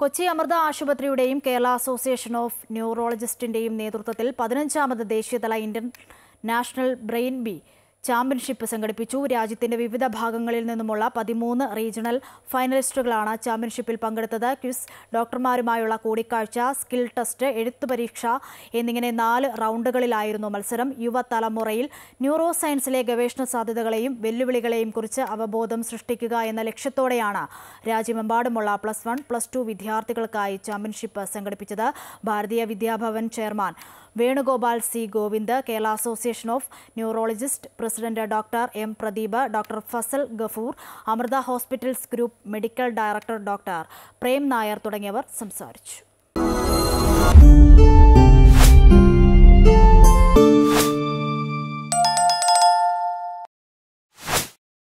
കൊച്ചി അമൃത ആശുപത്രിയുടെയും Kerala association of ന്യൂറോളജിസ്റ്റിന്റെയും നേതൃത്വത്തിൽ പതിനഞ്ചാമത് ദേശീയതല Indian national brain bee championship സംഘടിപ്പിച്ചു. രാജ്യത്തിന്റെ വിവിധ ഭാഗങ്ങളിൽ നിന്നുമുള്ള പതിമൂന്ന് റീജിയണൽ ഫൈനലിസ്റ്റുകളാണ് ചാമ്പ്യൻഷിപ്പിൽ പങ്കെടുത്തത്. ക്വിസ് ഡോക്ടർമാരുമായുള്ള കൂടിക്കാഴ്ച സ്കിൽ ടെസ്റ്റ് എഴുത്തു പരീക്ഷ എന്നിങ്ങനെ നാല് റൗണ്ടുകളിലായിരുന്നു മത്സരം. യുവതലമുറയിൽ ന്യൂറോ സയൻസിലെ ഗവേഷണ സാധ്യതകളെയും വെല്ലുവിളികളെയും കുറിച്ച് അവബോധം സൃഷ്ടിക്കുക എന്ന ലക്ഷ്യത്തോടെയാണ് രാജ്യമെമ്പാടുമുള്ള പ്ലസ് വൺ പ്ലസ് ടു വിദ്യാർത്ഥികൾക്കായി ചാമ്പ്യൻഷിപ്പ് സംഘടിപ്പിച്ചത്. Bharatiya Vidya Bhavan chairman Venugopal C. Govind Kerala association of neurologist president doctor M. Pradeep doctor Fazal Gafoor Amrita hospitals group medical director doctor Prem Nair തുടങ്ങിയവർ സംസാരിച്ചു.